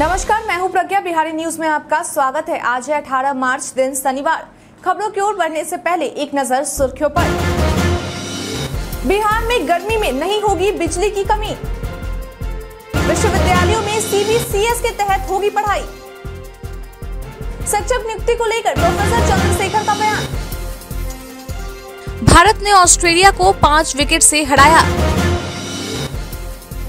नमस्कार, मैं हूँ प्रज्ञा, बिहारी न्यूज़ में आपका स्वागत है। आज है 18 मार्च, दिन शनिवार। खबरों की ओर बढ़ने से पहले एक नज़र सुर्खियों पर। बिहार में गर्मी में नहीं होगी बिजली की कमी। विश्वविद्यालयों में सीबीसीएस के तहत होगी पढ़ाई। शिक्षक नियुक्ति को लेकर प्रोफेसर चंद्रशेखर का बयान। भारत ने ऑस्ट्रेलिया को पाँच विकेट से हराया।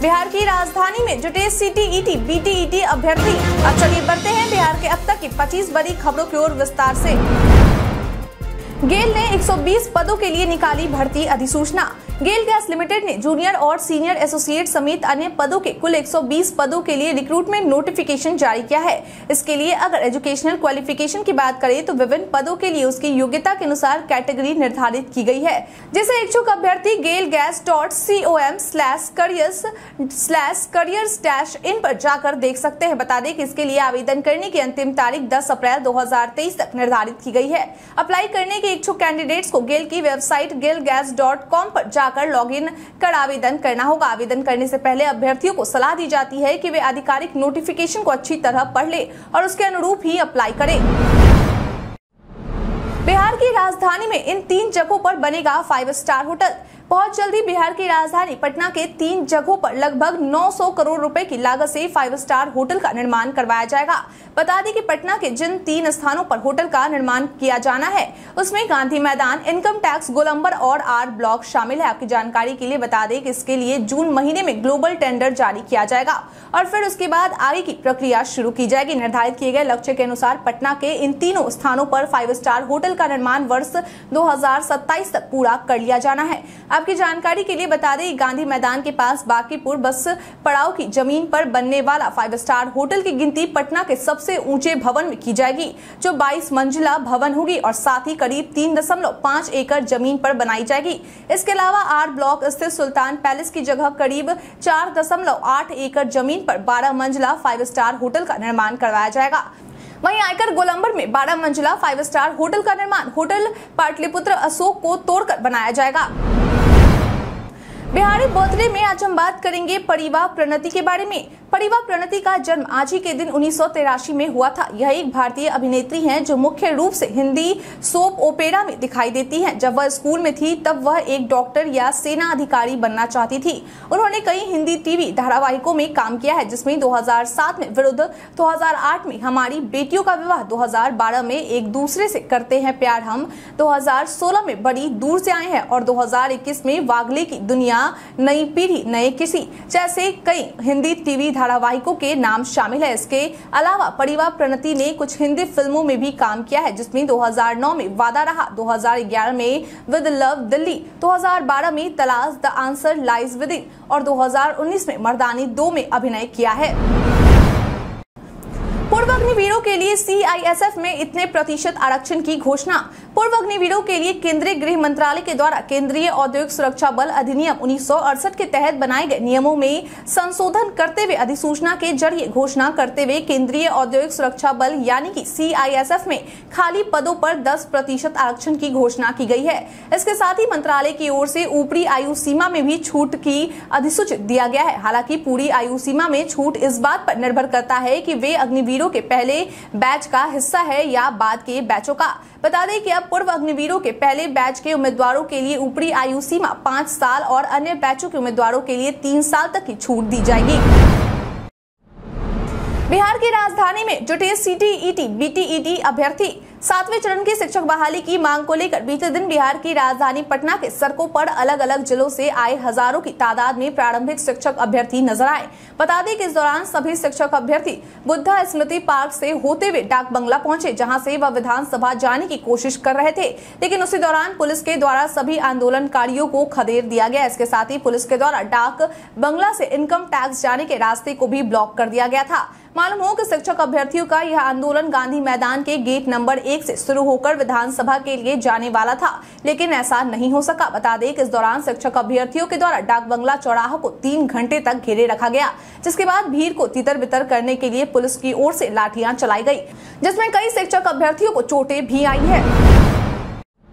बिहार की राजधानी में जुटे सीटीईटी बीटीईटी अभ्यर्थी। अब चलिए बढ़ते हैं बिहार के अब तक की 25 बड़ी खबरों की ओर विस्तार से। गेल ने 120 पदों के लिए निकाली भर्ती अधिसूचना। गेल गैस लिमिटेड ने जूनियर और सीनियर एसोसिएट समेत अन्य पदों के कुल 120 पदों के लिए रिक्रूटमेंट नोटिफिकेशन जारी किया है। इसके लिए अगर एजुकेशनल क्वालिफिकेशन की बात करें तो विभिन्न पदों के लिए उसकी योग्यता के अनुसार कैटेगरी निर्धारित की गई है। जिसे इच्छुक अभ्यर्थी GAIL gas dot C O M slash careers slash careers dash in पर जाकर देख सकते हैं। बता दें कि इसके लिए आवेदन करने की अंतिम तारीख 10 अप्रैल 2023 तक निर्धारित की गई है। अप्लाई करने के इच्छुक कैंडिडेट्स को गेल की website GAIL gas dot com पर जाकर लॉगिन कर आवेदन करना होगा। आवेदन करने से पहले अभ्यर्थियों को सलाह दी जाती है कि वे आधिकारिक नोटिफिकेशन को अच्छी तरह पढ़ ले और उसके अनुरूप ही अप्लाई करें। बिहार की राजधानी में इन तीन जगहों पर बनेगा फाइव स्टार होटल बहुत जल्दी बिहार की राजधानी पटना के तीन जगहों पर लगभग 900 करोड़ रुपए की लागत से फाइव स्टार होटल का निर्माण करवाया जाएगा। बता दें कि पटना के जिन तीन स्थानों पर होटल का निर्माण किया जाना है, उसमें गांधी मैदान, इनकम टैक्स, गोलंबर और आर ब्लॉक शामिल है। आपकी जानकारी के लिए बता दें कि इसके लिए जून महीने में ग्लोबल टेंडर जारी किया जाएगा और फिर उसके बाद आगे की प्रक्रिया शुरू की जाएगी। निर्धारित किए गए लक्ष्य के अनुसार पटना के इन तीनों स्थानों पर फाइव स्टार होटल का निर्माण वर्ष दो हज़ार सत्ताईस तक पूरा कर लिया जाना है। आपकी जानकारी के लिए बता दें, गांधी मैदान के पास बाकीपुर बस पड़ाव की ज़मीन पर बनने वाला फाइव स्टार होटल की गिनती पटना के सबसे ऊँचे भवन में की जाएगी, जो 22 मंजिला भवन होगी और साथ ही करीब 3.5 एकड़ ज़मीन पर बनाई जाएगी। इसके अलावा आर ब्लॉक स्थित सुल्तान पैलेस की जगह करीब 4.8 एकड़ ज़मीन पर 12 मंजिला फाइव स्टार होटल का निर्माण करवाया जाएगा। वहीं आयकर गोलंबर में 12 मंजिला फाइव स्टार होटल का निर्माण, होटल पाटलिपुत्र अशोक को तोड़कर बनाया जाएगा। बिहारी बोतले में आज हम बात करेंगे परिवार प्रणति के बारे में। परिवा प्रणति का जन्म आज ही के दिन उन्नीस में हुआ था। यह एक भारतीय अभिनेत्री हैं जो मुख्य रूप से हिंदी सोप ओपेरा में दिखाई देती हैं। जब वह स्कूल में थी, तब वह एक डॉक्टर या सेना अधिकारी बनना चाहती थी। उन्होंने कई हिंदी टीवी धारावाहिकों में काम किया है, जिसमें 2007 में विरुद्ध 2008 में हमारी बेटियों का विवाह 2012 में एक दूसरे से करते हैं प्यार हम 2016 में बड़ी दूर से आए हैं और 2021 में वागले की दुनिया, नई पीढ़ी, नए किसी, जैसे कई हिंदी टीवी धारावाहिकों के नाम शामिल है। इसके अलावा परिवार प्रणति ने कुछ हिंदी फ़िल्मों में भी काम किया है, जिसमें 2009 में वादा रहा 2011 में विद लव दिल्ली 2012 में Talaash the answer lies within और 2019 में मर्दानी दो में अभिनय किया है। पूर्व के लिए सीआईएसएफ में इतने प्रतिशत आरक्षण की घोषणा। पूर्व अग्निवीरों के लिए केंद्रीय गृह मंत्रालय के द्वारा केंद्रीय औद्योगिक सुरक्षा बल अधिनियम उन्नीस सौ अड़सठ के तहत बनाए गए नियमों में संशोधन करते हुए अधिसूचना के ज़रिए घोषणा करते हुए केंद्रीय औद्योगिक सुरक्षा बल यानी कि सीआईएसएफ में खाली पदों पर 10 प्रतिशत आरक्षण की घोषणा की गई है। इसके साथ ही मंत्रालय की ओर से ऊपरी आयु सीमा में भी छूट की अधिसूचित दिया गया है। हालाँकि पूरी आयु सीमा में छूट इस बात पर निर्भर करता है कि वे अग्निवीरों के पहले बैच का हिस्सा है या बाद के बैचों का? बता दें कि अब पूर्व अग्निवीरों के पहले बैच के उम्मीदवारों के लिए ऊपरी आयु सीमा पाँच साल और अन्य बैचों के उम्मीदवारों के लिए तीन साल तक की छूट दी जाएगी। बिहार की राजधानी में जुटे सीटीईटी बीटीईटी अभ्यर्थी सातवें चरण की शिक्षक बहाली की मांग को लेकर बीते दिन बिहार की राजधानी पटना के सड़कों पर अलग अलग जिलों से आए हज़ारों की तादाद में प्रारंभिक शिक्षक अभ्यर्थी नज़र आए। बता दें कि इस दौरान सभी शिक्षक अभ्यर्थी बुद्धा स्मृति पार्क से होते हुए डाक बंगला पहुँचे, जहाँ से वह विधानसभा जाने की कोशिश कर रहे थे। लेकिन उसी दौरान पुलिस के द्वारा सभी आंदोलनकारियों को खदेड़ दिया गया। इसके साथ ही पुलिस के द्वारा डाक बंगला से इनकम टैक्स जाने के रास्ते को भी ब्लॉक कर दिया गया था। मालूम हो कि शिक्षक अभ्यर्थियों का यह आंदोलन गांधी मैदान के गेट नंबर एक से शुरू होकर विधानसभा के लिए जाने वाला था, लेकिन ऐसा नहीं हो सका। बता दें कि इस दौरान शिक्षक अभ्यर्थियों के द्वारा डाक बंगला चौराहा को तीन घंटे तक घेरे रखा गया, जिसके बाद भीड़ को तितर बितर करने के लिए पुलिस की ओर से लाठियाँ चलाई गई, जिसमें कई शिक्षक अभ्यर्थियों को चोटें भी आई है।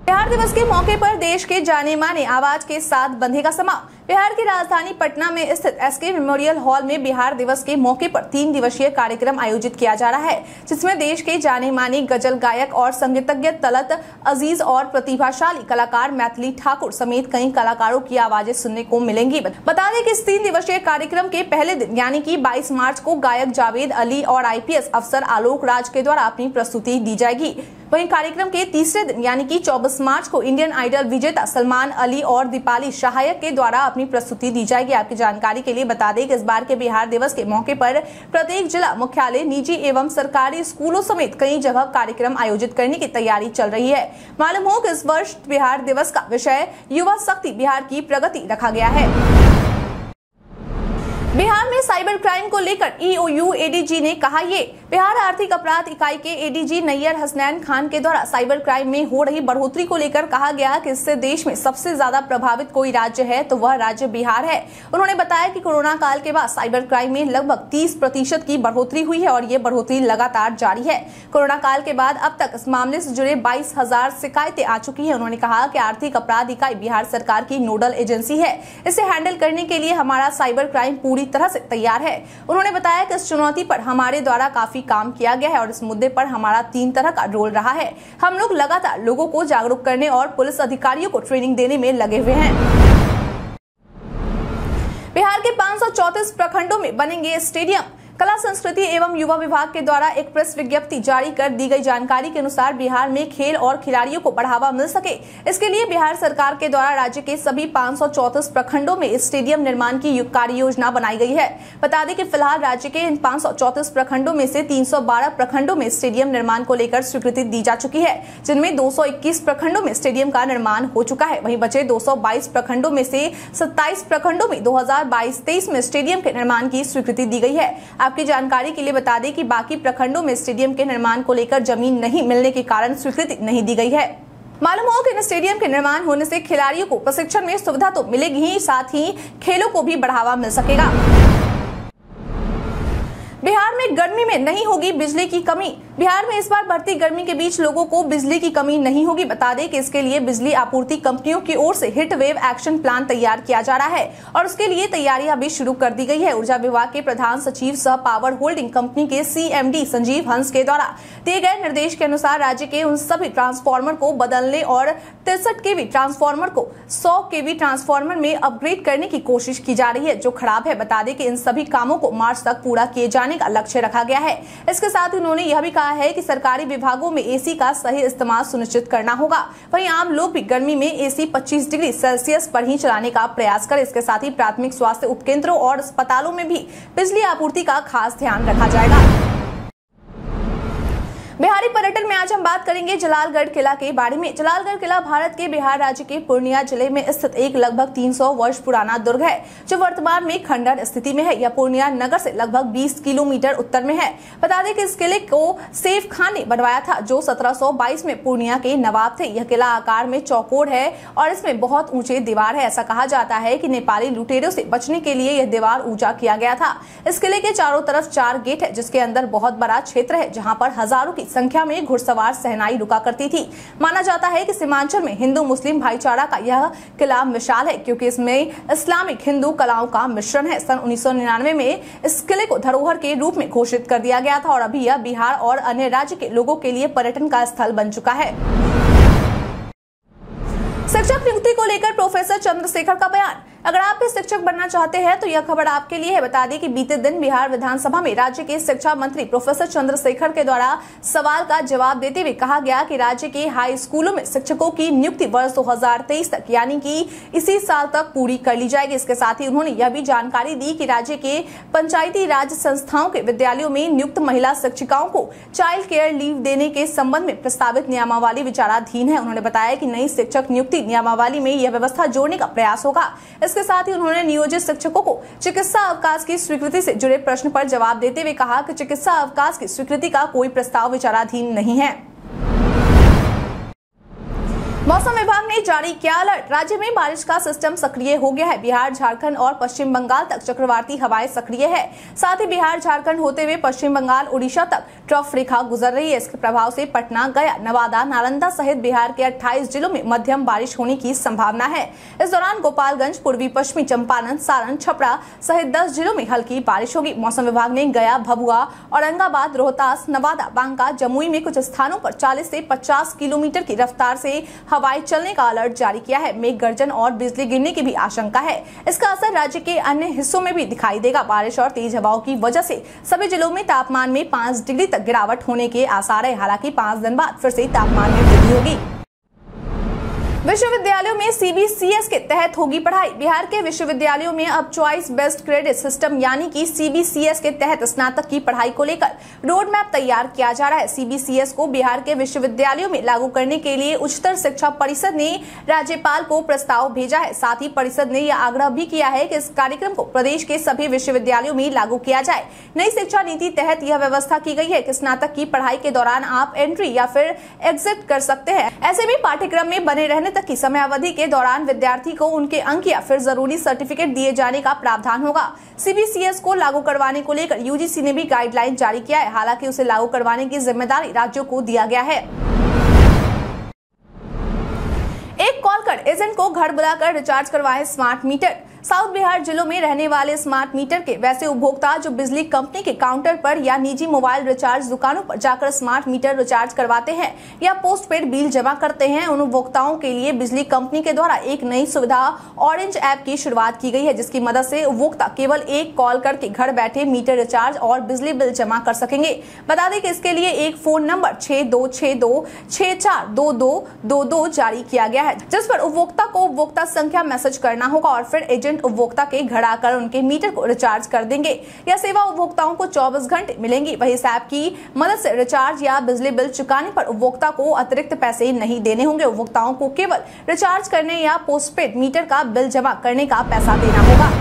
बिहार दिवस के मौके पर देश के जाने माने आवाज़ के साथ बंधेगा समा बिहार की राजधानी पटना में स्थित एसके मेमोरियल हॉल में बिहार दिवस के मौके पर तीन दिवसीय कार्यक्रम आयोजित किया जा रहा है, जिसमें देश के जाने माने गज़ल गायक और संगीतज्ञ तलत अज़ीज़ और प्रतिभाशाली कलाकार मैथिली ठाकुर समेत कई कलाकारों की आवाज़ें सुनने को मिलेंगी। बता दें कि इस तीन दिवसीय कार्यक्रम के पहले दिन, यानी कि 22 मार्च को गायक जावेद अली और आईपीएस अफसर आलोक राज के द्वारा अपनी प्रस्तुति दी जाएगी। वहीं कार्यक्रम के तीसरे दिन, यानी कि 24 मार्च को इंडियन आइडल विजेता सलमान अली और दीपाली सहायक के द्वारा अपनी प्रस्तुति दी जाएगी। आपकी जानकारी के लिए बता दें कि इस बार के बिहार दिवस के मौके पर प्रत्येक जिला मुख्यालय, निजी एवं सरकारी स्कूलों समेत कई जगह कार्यक्रम आयोजित करने की तैयारी चल रही है। मालूम हो कि इस वर्ष बिहार दिवस का विषय युवा शक्ति बिहार की प्रगति रखा गया है। बिहार में साइबर क्राइम को लेकर ईओयू एडीजी ने कहा ये। बिहार आर्थिक अपराध इकाई के एडीजी नैयर हसनैन खान के द्वारा साइबर क्राइम में हो रही बढ़ोतरी को लेकर कहा गया कि इससे देश में सबसे ज़्यादा प्रभावित कोई राज्य है तो वह राज्य बिहार है। उन्होंने बताया कि कोरोना काल के बाद साइबर क्राइम में लगभग तीस प्रतिशत की बढ़ोतरी हुई है और ये बढ़ोतरी लगातार जारी है। कोरोना काल के बाद अब तक इस मामले से जुड़े बाईस हज़ार शिकायतें आ चुकी है। उन्होंने कहा की आर्थिक अपराध इकाई बिहार सरकार की नोडल एजेंसी है। इसे हैंडल करने के लिए हमारा साइबर क्राइम पूरी पूरी तरह से तैयार है। उन्होंने बताया कि इस चुनौती पर हमारे द्वारा काफ़ी काम किया गया है और इस मुद्दे पर हमारा तीन तरह का रोल रहा है। हम लोग लगातार लोगों को जागरूक करने और पुलिस अधिकारियों को ट्रेनिंग देने में लगे हुए हैं। बिहार के पाँच प्रखंडों में बनेंगे स्टेडियम। कला, संस्कृति एवं युवा विभाग के द्वारा एक प्रेस विज्ञप्ति जारी कर दी गई जानकारी के अनुसार बिहार में खेल और खिलाड़ियों को बढ़ावा मिल सके। इसके लिए बिहार सरकार के द्वारा राज्य के सभी पाँच प्रखंडों में स्टेडियम निर्माण की कार्य योजना बनाई गई है। बता दें कि फ़िलहाल राज्य के इन पाँच प्रखंडों में से 312 प्रखंडों में स्टेडियम निर्माण को लेकर स्वीकृति दी जा चुकी है, जिनमें दो सौ इक्कीस प्रखंडों में स्टेडियम का निर्माण हो चुका है। वहीं बचे दो सौ बाईस प्रखंडों में से सत्ताईस प्रखंडों में दो हज़ार में स्टेडियम के निर्माण की स्वीकृति दी गई है। आपकी जानकारी के लिए बता दें कि बाकी प्रखंडों में स्टेडियम के निर्माण को लेकर ज़मीन नहीं मिलने के कारण स्वीकृति नहीं दी गई है। मालूम हो कि स्टेडियम के निर्माण होने से खिलाड़ियों को प्रशिक्षण में सुविधा तो मिलेगी ही, साथ ही खेलों को भी बढ़ावा मिल सकेगा। में गर्मी में नहीं होगी बिजली की कमी। बिहार में इस बार बढ़ती गर्मी के बीच लोगों को बिजली की कमी नहीं होगी। बता दें कि इसके लिए बिजली आपूर्ति कंपनियों की ओर से हिट वेव एक्शन प्लान तैयार किया जा रहा है और उसके लिए तैयारियाँ भी शुरू कर दी गई है। ऊर्जा विभाग के प्रधान सचिव सह पावर होल्डिंग कंपनी के सीएमडी संजीव हंस के द्वारा दिए गए निर्देश के अनुसार राज्य के उन सभी ट्रांसफार्मर को बदलने और तिरसठ के ट्रांसफार्मर को सौ के ट्रांसफार्मर में अपग्रेड करने की कोशिश की जा रही है, जो खराब है। बता दें कि इन सभी कामों को मार्च तक पूरा किए जाने का लक्ष्य रखा गया है। इसके साथ उन्होंने यह भी कहा है कि सरकारी विभागों में एसी का सही इस्तेमाल सुनिश्चित करना होगा। वहीं आम लोग भी गर्मी में एसी 25 डिग्री सेल्सियस पर ही चलाने का प्रयास करें। इसके साथ ही प्राथमिक स्वास्थ्य उपकेंद्रों और अस्पतालों में भी बिजली आपूर्ति का खास ध्यान रखा जाएगा। बिहारी पर्यटन में आज हम बात करेंगे जलालगढ़ किला के बारे में। जलालगढ़ किला भारत के बिहार राज्य के पूर्णिया ज़िले में स्थित एक लगभग 300 वर्ष पुराना दुर्ग है, जो वर्तमान में खंडर स्थिति में है यह पूर्णिया नगर से लगभग 20 किलोमीटर उत्तर में है। बता दें कि इस किले को सेफ़ खान ने बनवाया था, जो सत्रह सौ बाईस में पूर्णिया के नवाब थे। यह किला आकार में चौकोर है और इसमें बहुत ऊँचे दीवार है। ऐसा कहा जाता है की नेपाली लुटेरों से बचने के लिए यह दीवार ऊँचा किया गया था। इस किले के चारों तरफ़ चार गेट है, जिसके अंदर बहुत बड़ा क्षेत्र है, जहाँ पर हज़ारों की संख्या में घुड़सवार सहनाई रुका करती थी। माना जाता है कि सीमांचल में हिंदू मुस्लिम भाईचारा का यह किला मिसाल है, क्योंकि इसमें इस्लामिक हिंदू कलाओं का मिश्रण है। सन उन्नीस सौ निन्यानवे में इस किले को धरोहर के रूप में घोषित कर दिया गया था और अभी यह बिहार और अन्य राज्य के लोगों के लिए पर्यटन का स्थल बन चुका है। शिक्षक नियुक्ति को लेकर प्रोफेसर चंद्रशेखर का बयान। अगर आप भी शिक्षक बनना चाहते हैं तो यह खबर आपके लिए है। बता दें कि बीते दिन बिहार विधानसभा में राज्य के शिक्षा मंत्री प्रोफेसर चंद्रशेखर के द्वारा सवाल का जवाब देते हुए कहा गया कि राज्य के हाई स्कूलों में शिक्षकों की नियुक्ति वर्ष 2023 तक, यानी कि इसी साल तक पूरी कर ली जाएगी। इसके साथ ही उन्होंने यह भी जानकारी दी कि राज्य के पंचायती राज संस्थाओं के विद्यालयों में नियुक्त महिला शिक्षिकाओं को चाइल्ड केयर लीव देने के संबंध में प्रस्तावित नियमावली विचाराधीन है। उन्होंने बताया कि नई शिक्षक नियुक्ति नियमावली में यह व्यवस्था जोड़ने का प्रयास होगा। इसके साथ ही उन्होंने नियोजित शिक्षकों को चिकित्सा अवकाश की स्वीकृति से जुड़े प्रश्न पर जवाब देते हुए कहा कि चिकित्सा अवकाश की स्वीकृति का कोई प्रस्ताव विचाराधीन नहीं है। मौसम विभाग ने जारी किया अलर्ट। राज्य में बारिश का सिस्टम सक्रिय हो गया है। बिहार, झारखंड और पश्चिम बंगाल तक चक्रवाती हवाएँ सक्रिय है। साथ ही बिहार, झारखंड होते हुए पश्चिम बंगाल, उड़ीसा तक ट्रफ रेखा गुजर रही है। इसके प्रभाव से पटना, गया, नवादा, नालंदा सहित बिहार के 28 जिलों में मध्यम बारिश होने की संभावना है। इस दौरान गोपालगंज, पूर्वी, पश्चिमी चंपारण, सारण, छपरा सहित दस जिलों में हल्की बारिश होगी। मौसम विभाग ने गया, भभुआ, औरंगाबाद, रोहतास, नवादा, बांका, जमुई में कुछ स्थानों पर चालीस ऐसी पचास किलोमीटर की रफ्तार ऐसी हवाएँ चलने का अलर्ट जारी किया है। मेघ गर्जन और बिजली गिरने की भी आशंका है। इसका असर राज्य के अन्य हिस्सों में भी दिखाई देगा। बारिश और तेज हवाओं की वजह से सभी जिलों में तापमान में पाँच डिग्री तक गिरावट होने के आसार है। हालाँकि पाँच दिन बाद फिर से तापमान में वृद्धि होगी। विश्वविद्यालयों में सीबीसीएस के तहत होगी पढ़ाई। बिहार के विश्वविद्यालयों में अब चॉइस बेस्ड क्रेडिट सिस्टम, यानी कि सीबीसीएस के तहत स्नातक की पढ़ाई को लेकर रोड मैप तैयार किया जा रहा है। सीबीसीएस को बिहार के विश्वविद्यालयों में लागू करने के लिए उच्चतर शिक्षा परिषद ने राज्यपाल को प्रस्ताव भेजा है। साथ ही परिषद ने यह आग्रह भी किया है कि इस कार्यक्रम को प्रदेश के सभी विश्वविद्यालयों में लागू किया जाए। नई शिक्षा नीति तहत यह व्यवस्था की गई है की स्नातक की पढ़ाई के दौरान आप एंट्री या फिर एग्जिट कर सकते हैं। ऐसे में पाठ्यक्रम में बने रहने तक की समयावधि के दौरान विद्यार्थी को उनके अंक या फिर ज़रूरी सर्टिफिकेट दिए जाने का प्रावधान होगा। सीबीसीएस को लागू करवाने को लेकर यूजीसी ने भी गाइडलाइन जारी किया है। हालाँकि उसे लागू करवाने की ज़िम्मेदारी राज्यों को दिया गया है। एक कॉल कर एजेंट को घर बुलाकर रिचार्ज करवाए स्मार्ट मीटर साउथ बिहार जिलों में रहने वाले स्मार्ट मीटर के वैसे उपभोक्ता जो बिजली कंपनी के काउंटर पर या निजी मोबाइल रिचार्ज दुकानों पर जाकर स्मार्ट मीटर रिचार्ज करवाते हैं या पोस्ट पेड बिल जमा करते हैं, उन उपभोक्ताओं के लिए बिजली कंपनी के द्वारा एक नई सुविधा ऑरेंज ऐप की शुरुआत की गई है, जिसकी मदद से उपभोक्ता केवल एक कॉल करके घर बैठे मीटर रिचार्ज और बिजली बिल जमा कर सकेंगे। बता दें कि इसके लिए एक फ़ोन नंबर छह दो छह दो छह चार दो दो दो दो जारी किया गया है, जिस पर उपभोक्ता को उपभोक्ता संख्या मैसेज करना होगा और फिर एजेंट एजेंट उपभोक्ता के घर आकर उनके मीटर को रिचार्ज कर देंगे। यह सेवा उपभोक्ताओं को 24 घंटे मिलेंगी। वही इस ऐप की मदद से रिचार्ज या बिजली बिल चुकाने पर उपभोक्ता को अतिरिक्त पैसे नहीं देने होंगे। उपभोक्ताओं को केवल रिचार्ज करने या पोस्टपेड मीटर का बिल जमा करने का पैसा देना होगा।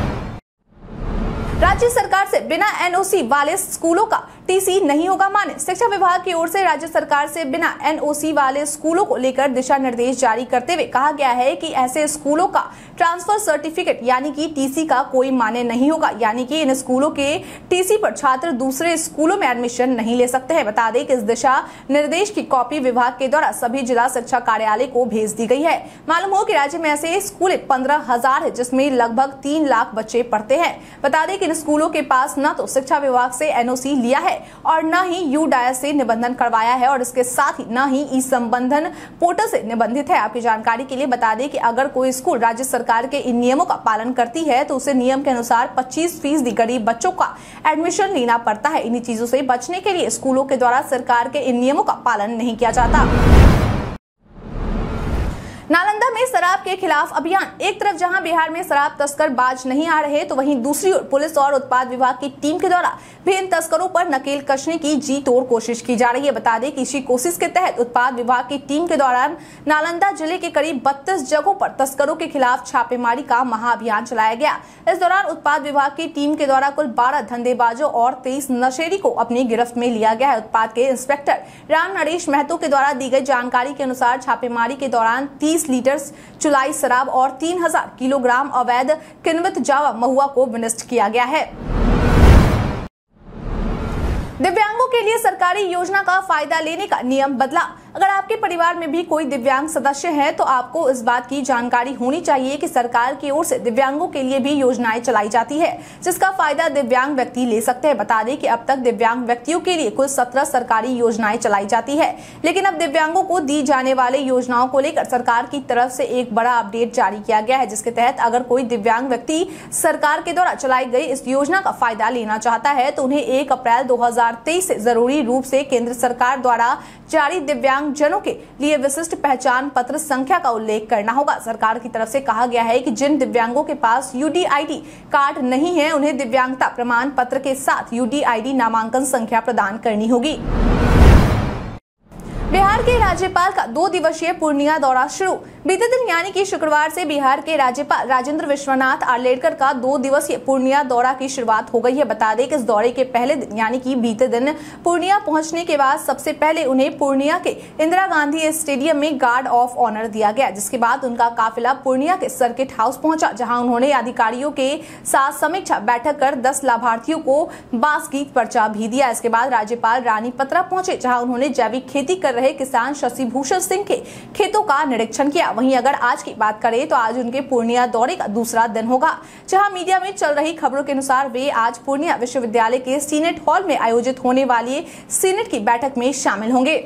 राज्य सरकार से बिना एनओसी वाले स्कूलों का टीसी नहीं होगा माने शिक्षा विभाग की ओर से राज्य सरकार से बिना एनओसी वाले स्कूलों को लेकर दिशा निर्देश जारी करते हुए कहा गया है कि ऐसे स्कूलों का ट्रांसफ़र सर्टिफिकेट, यानी कि टीसी का कोई मान्य नहीं होगा। यानी कि इन स्कूलों के टीसी पर छात्र दूसरे स्कूलों में एडमिशन नहीं ले सकते हैं। बता दें कि इस दिशा निर्देश की कॉपी विभाग के द्वारा सभी जिला शिक्षा कार्यालय को भेज दी गई है। मालूम हो कि राज्य में ऐसे स्कूल पंद्रह हज़ार है, जिसमें लगभग तीन लाख बच्चे पढ़ते हैं। बता दें कि इन स्कूलों के पास न तो शिक्षा विभाग से एनओसी लिया है और न ही यू डायस से निबंधन करवाया है और इसके साथ ही न ही ई संबंधन पोर्टल से निबंधित है। आपकी जानकारी के लिए बता दें कि अगर कोई स्कूल राज्य सरकार के इन नियमों का पालन करती है तो उसे नियम के अनुसार 25 फ़ीसदी गरीब बच्चों का एडमिशन लेना पड़ता है। इन्हीं चीज़ों से बचने के लिए स्कूलों के द्वारा सरकार के इन नियमों का पालन नहीं किया जाता। नालंदा में शराब के खिलाफ अभियान। एक तरफ़ जहाँ बिहार में शराब तस्कर बाज नहीं आ रहे तो वहीं दूसरी ओर पुलिस और उत्पाद विभाग की टीम के द्वारा भी इन तस्करों पर नकेल कसने की जी तोड़ कोशिश की जा रही है। बता दें कि इसी कोशिश के तहत उत्पाद विभाग की टीम के दौरान नालंदा ज़िले के करीब बत्तीस जगहों पर तस्करों के खिलाफ छापेमारी का महाअभियान चलाया गया। इस दौरान उत्पाद विभाग की टीम के द्वारा कुल बारह धंधेबाजों और तेईस नशेरी को अपनी गिरफ्त में लिया गया है। उत्पाद के इंस्पेक्टर राम नरेश महतो के द्वारा दी गई जानकारी के अनुसार छापेमारी के दौरान तीस लीटर चुलाई शराब और 3000 किलोग्राम अवैध किन्वित जावा महुआ को विनष्ट किया गया है। के लिए सरकारी योजना का फ़ायदा लेने का नियम बदला। अगर आपके परिवार में भी कोई दिव्यांग सदस्य है तो आपको इस बात की जानकारी होनी चाहिए कि सरकार की ओर से दिव्यांगों के लिए भी योजनाएँ चलाई जाती है, जिसका फ़ायदा दिव्यांग व्यक्ति ले सकते हैं। बता दें कि अब तक दिव्यांग व्यक्तियों के लिए कुल सत्रह सरकारी योजनाएँ चलाई जाती है, लेकिन अब दिव्यांगों को दी जाने वाले योजनाओं को लेकर सरकार की तरफ़ से एक बड़ा अपडेट जारी किया गया है, जिसके तहत अगर कोई दिव्यांग व्यक्ति सरकार के द्वारा चलाई गई इस योजना का फ़ायदा लेना चाहता है तो उन्हें एक अप्रैल दो से ज़रूरी रूप से केंद्र सरकार द्वारा जारी दिव्यांग जनों के लिए विशिष्ट पहचान पत्र संख्या का उल्लेख करना होगा। सरकार की तरफ़ से कहा गया है कि जिन दिव्यांगों के पास यूडीआईडी कार्ड नहीं है, उन्हें दिव्यांगता प्रमाण पत्र के साथ यूडीआईडी नामांकन संख्या प्रदान करनी होगी। बिहार के राज्यपाल का दो दिवसीय पूर्णिया दौरा शुरू। बीते दिन यानी कि शुक्रवार से बिहार के राज्यपाल राजेंद्र विश्वनाथ आर्लेडकर का दो दिवसीय पूर्णिया दौरा की शुरुआत हो गई है। बता दें कि इस दौरे के पहले दिन यानी कि बीते दिन पूर्णिया पहुँचने के बाद सबसे पहले उन्हें पूर्णिया के इंदिरा गांधी स्टेडियम में गार्ड ऑफ़ ऑनर दिया गया, जिसके बाद उनका काफिला पूर्णिया के सर्किट हाउस पहुँचा, जहाँ उन्होंने अधिकारियों के साथ समीक्षा बैठक कर दस लाभार्थियों को बास की पर्चा भी दिया। इसके बाद राज्यपाल रानी पत्रा पहुँचे, जहाँ उन्होंने जैविक खेती कर रहे किसान शशि भूषण सिंह के खेतों का निरीक्षण किया। वहीं अगर आज की बात करें तो आज उनके पूर्णिया दौरे का दूसरा दिन होगा, जहाँ मीडिया में चल रही खबरों के अनुसार वे आज पूर्णिया विश्वविद्यालय के सीनेट हॉल में आयोजित होने वाली सीनेट की बैठक में शामिल होंगे।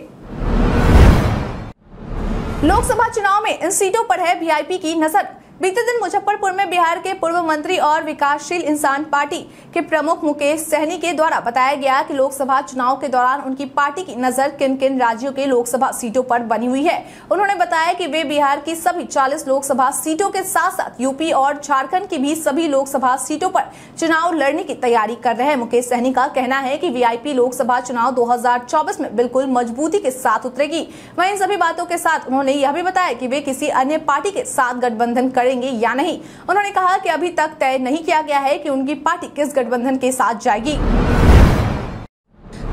लोकसभा चुनाव में इन सीटों पर है वीआईपी की नज़र। बीते दिन मुजफ्फरपुर में बिहार के पूर्व मंत्री और विकासशील इंसान पार्टी के प्रमुख मुकेश सहनी के द्वारा बताया गया कि लोकसभा चुनाव के दौरान उनकी पार्टी की नज़र किन किन राज्यों के लोकसभा सीटों पर बनी हुई है। उन्होंने बताया कि वे बिहार की सभी 40 लोकसभा सीटों के साथ साथ यूपी और झारखंड की भी सभी लोकसभा सीटों पर चुनाव लड़ने की तैयारी कर रहे हैं। मुकेश सहनी का कहना है की वीआईपी लोकसभा चुनाव दो हज़ार चौबीस में बिल्कुल मजबूती के साथ उतरेगी। वही इन सभी बातों के साथ उन्होंने यह भी बताया की वे किसी अन्य पार्टी के साथ गठबंधन कर। करेंगे या नहीं? उन्होंने कहा कि अभी तक तय नहीं किया गया है कि उनकी पार्टी किस गठबंधन के साथ जाएगी।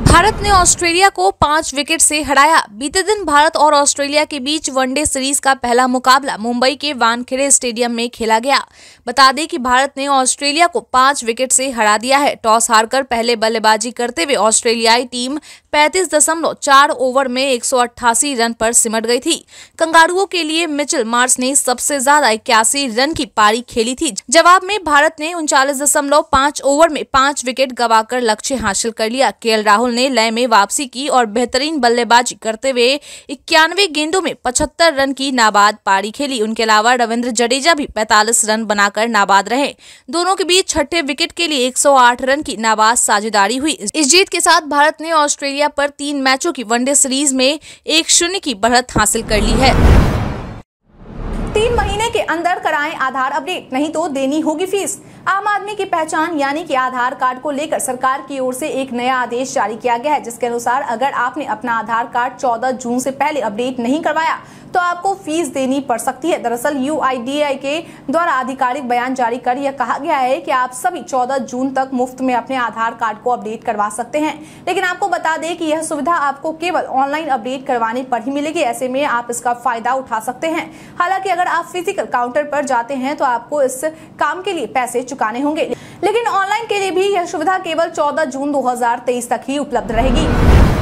भारत ने ऑस्ट्रेलिया को पाँच विकेट से हराया। बीते दिन भारत और ऑस्ट्रेलिया के बीच वनडे सीरीज़ का पहला मुकाबला मुंबई के वानखेड़े स्टेडियम में खेला गया। बता दें कि भारत ने ऑस्ट्रेलिया को पाँच विकेट से हरा दिया है। टॉस हारकर पहले बल्लेबाजी करते हुए ऑस्ट्रेलियाई टीम पैंतीस दशमलव चार ओवर में एक सौ अट्ठासी रन पर सिमट गई थी। कंगारुओं के लिए मिचल मार्स ने सबसे ज़्यादा इक्यासी रन की पारी खेली थी। जवाब में भारत ने उनचालीस दशमलव पाँच ओवर में पाँच विकेट गवाकर लक्ष्य हासिल कर लिया। के राहुल ने लय में वापसी की और बेहतरीन बल्लेबाजी करते हुए इक्यानवे गेंदों में पचहत्तर रन की नाबाद पारी खेली। उनके अलावा रविंद्र जडेजा भी पैतालीस रन बनाकर नाबाद रहे। दोनों के बीच छठे विकेट के लिए 108 रन की नाबाद साझेदारी हुई। इस जीत के साथ भारत ने ऑस्ट्रेलिया ऑस्ट्रेलिया पर तीन मैचों की वनडे सीरीज़ में एक शून्य की बढ़त हासिल कर ली है। तीन महीने के अंदर कराएँ आधार अपडेट, नहीं तो देनी होगी फ़ीस। आम आदमी की पहचान यानी कि आधार कार्ड को लेकर सरकार की ओर से एक नया आदेश जारी किया गया है, जिसके अनुसार अगर आपने अपना आधार कार्ड 14 जून से पहले अपडेट नहीं करवाया तो आपको फ़ीस देनी पड़ सकती है। दरअसल यू के द्वारा आधिकारिक बयान जारी कर यह कहा गया है कि आप सभी 14 जून तक मुफ़्त में अपने आधार कार्ड को अपडेट करवा सकते हैं। लेकिन आपको बता दें कि यह सुविधा आपको केवल ऑनलाइन अपडेट करवाने पर ही मिलेगी, ऐसे में आप इसका फ़ायदा उठा सकते हैं। हालाँकि अगर आप फ़िज़िकल काउंटर पर जाते हैं तो आपको इस काम के लिए पैसे चुकाने होंगे। लेकिन ऑनलाइन के लिए भी यह सुविधा केवल 14 जून 2023 तक ही उपलब्ध रहेगी।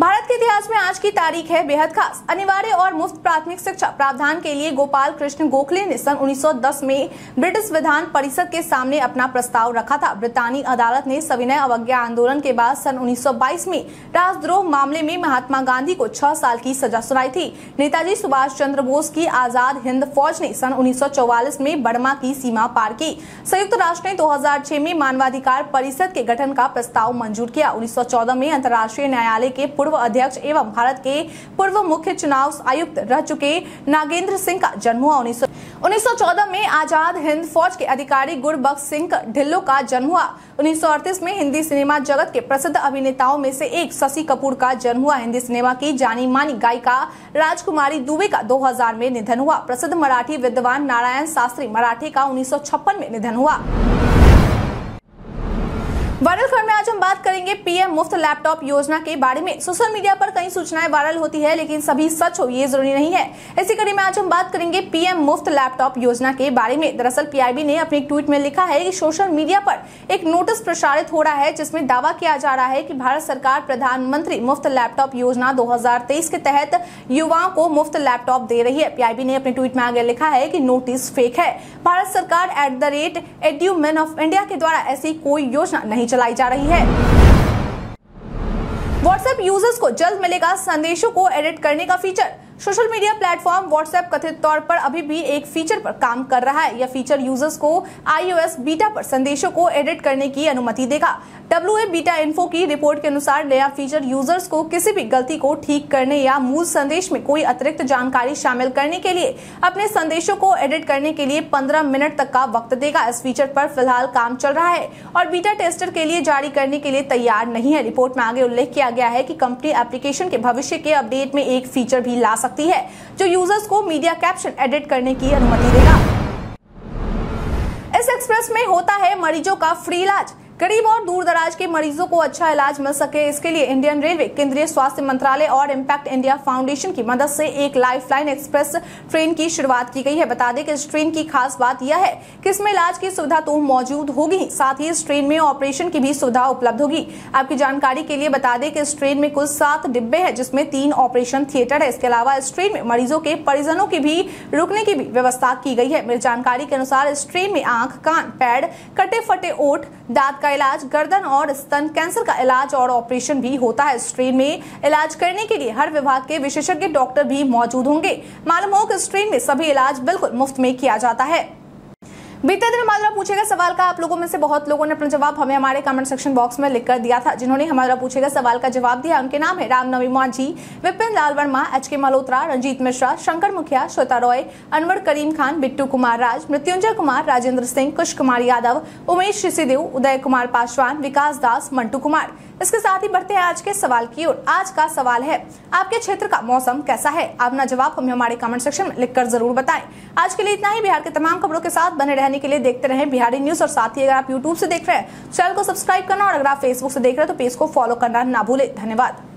भारत के इतिहास में आज की तारीख है बेहद खास। अनिवार्य और मुफ़्त प्राथमिक शिक्षा प्रावधान के लिए गोपाल कृष्ण गोखले ने सन 1910 में ब्रिटिश विधान परिषद के सामने अपना प्रस्ताव रखा था। ब्रितानी अदालत ने सविनय अवज्ञा आंदोलन के बाद सन 1922 में राजद्रोह मामले में महात्मा गांधी को छह साल की सजा सुनाई थी। नेताजी सुभाष चंद्र बोस की आज़ाद हिंद फौज ने सन उन्नीस सौ चौवालिस में बर्मा की सीमा पार की। संयुक्त राष्ट्र ने दो हज़ार छः में मानवाधिकार परिषद के गठन का प्रस्ताव मंजूर किया। उन्नीस सौ चौदह में अंतर्राष्ट्रीय न्यायालय के पूर्व पूर्व अध्यक्ष एवं भारत के पूर्व मुख्य चुनाव आयुक्त रह चुके नागेंद्र सिंह का जन्म हुआ। उन्नीस 1914 में आज़ाद हिंद फौज के अधिकारी गुरबख्श सिंह ढिल्लो का जन्म हुआ। उन्नीस सौ अड़तीस में हिंदी सिनेमा जगत के प्रसिद्ध अभिनेताओं में से एक शशि कपूर का जन्म हुआ। हिंदी सिनेमा की जानी मानी गायिका राजकुमारी दुबे का 2000 में निधन हुआ। प्रसिद्ध मराठी विद्वान नारायण शास्त्री मराठी का उन्नीस सौ छप्पन में निधन हुआ। वायरल खबर में आज हम बात करेंगे पीएम मुफ़्त लैपटॉप योजना के बारे में। सोशल मीडिया पर कई सूचनाएँ वायरल होती है, लेकिन सभी सच हो, ये ज़रूरी नहीं है। इसी कड़ी में आज हम बात करेंगे पीएम मुफ़्त लैपटॉप योजना के बारे में। दरअसल पीआईबी ने अपने ट्वीट में लिखा है कि सोशल मीडिया पर एक नोटिस प्रसारित हो रहा है, जिसमें दावा किया जा रहा है की भारत सरकार प्रधानमंत्री मुफ़्त लैपटॉप योजना दो हज़ार तेईस के तहत युवाओं को मुफ़्त लैपटॉप दे रही है। पीआईबी ने अपने ट्वीट में आगे लिखा है की नोटिस फेक है। भारत सरकार at the rate edumin of India के द्वारा ऐसी कोई योजना नहीं चलाई जा रही है। व्हाट्सएप यूज़र्स को जल्द मिलेगा संदेशों को एडिट करने का feature social media platform WhatsApp कथित तौर पर अभी भी एक फीचर पर काम कर रहा है। यह फीचर यूज़र्स को आईओएस बीटा पर संदेशों को एडिट करने की अनुमति देगा। डब्ल्यू बीटा इन्फो की रिपोर्ट के अनुसार नया फीचर यूज़र्स को किसी भी गलती को ठीक करने या मूल संदेश में कोई अतिरिक्त जानकारी शामिल करने के लिए अपने संदेशों को एडिट करने के लिए 15 मिनट तक का वक्त देगा। इस फीचर पर फ़िलहाल काम चल रहा है और बीटा टेस्टर के लिए जारी करने के लिए तैयार नहीं है। रिपोर्ट में आगे उल्लेख किया गया है की कंपनी एप्लीकेशन के भविष्य के अपडेट में एक फीचर भी ला सकती सकती है, जो यूज़र्स को मीडिया कैप्शन एडिट करने की अनुमति देगा। इस एक्सप्रेस में होता है मरीजों का फ्री इलाज। गरीब और दूर दराज के मरीजों को अच्छा इलाज मिल सके, इसके लिए इंडियन रेलवे, केंद्रीय स्वास्थ्य मंत्रालय और इम्पैक्ट इंडिया फाउंडेशन की मदद से एक लाइफलाइन एक्सप्रेस ट्रेन की शुरुआत की गई है। बता दें कि इस ट्रेन की खास बात यह है कि इसमें इलाज की सुविधा तो मौजूद होगी साथ ही इस ट्रेन में ऑपरेशन की भी सुविधा उपलब्ध होगी। आपकी जानकारी के लिए बता दें कि इस ट्रेन में कुल सात डिब्बे हैं, जिसमें तीन ऑपरेशन थिएटर है। इसके अलावा इस ट्रेन में मरीजों के परिजनों की भी रुकने की भी व्यवस्था की गई है। मेरी जानकारी के अनुसार इस ट्रेन में आँख, कान पैड कटे फटे ओठ, दांत का इलाज, गर्दन और स्तन कैंसर का इलाज और ऑपरेशन भी होता है इस ट्रेन में। इलाज करने के लिए हर विभाग के विशेषज्ञ डॉक्टर भी मौजूद होंगे। मालूम हो कि स्ट्रेन ट्रेन में सभी इलाज बिल्कुल मुफ़्त में किया जाता है। बीते दिन हमारा पूछेगा सवाल का आप लोगों में से बहुत लोगों ने अपना जवाब हमें हमारे कमेंट सेक्शन बॉक्स में लिखकर दिया था। जिन्होंने हमारा पूछेगा सवाल का जवाब दिया। उनके नाम है रामनवी मांझी, विपिन लाल वर्मा एच के मल्होत्रा, रंजीत मिश्रा, शंकर मुखिया, श्वेता रॉय, अनवर करीम खान, बिट्टू कुमार राज, मृत्युंजय कुमार, राजेंद्र सिंह कुश कुमार यादव, उमेश ऋषिदेव उदय कुमार पासवान, विकास दास, मंटू कुमार। इसके साथ ही बढ़ते हैं आज के सवाल की ओर। आज का सवाल है, आपके क्षेत्र का मौसम कैसा है? अपना जवाब हमें हमारे कमेंट सेक्शन में लिखकर ज़रूर बताएँ। आज के लिए इतना ही। बिहार के तमाम खबरों के साथ बने रहने के लिए देखते रहे बिहारी न्यूज़ और साथ ही अगर आप यूट्यूब ऐसी देख रहे हैं, चैनल को सब्सक्राइब करना और अगर आप फेसबुक ऐसी देख रहे हैं तो पेज को फॉलो करना ना भूले। धन्यवाद।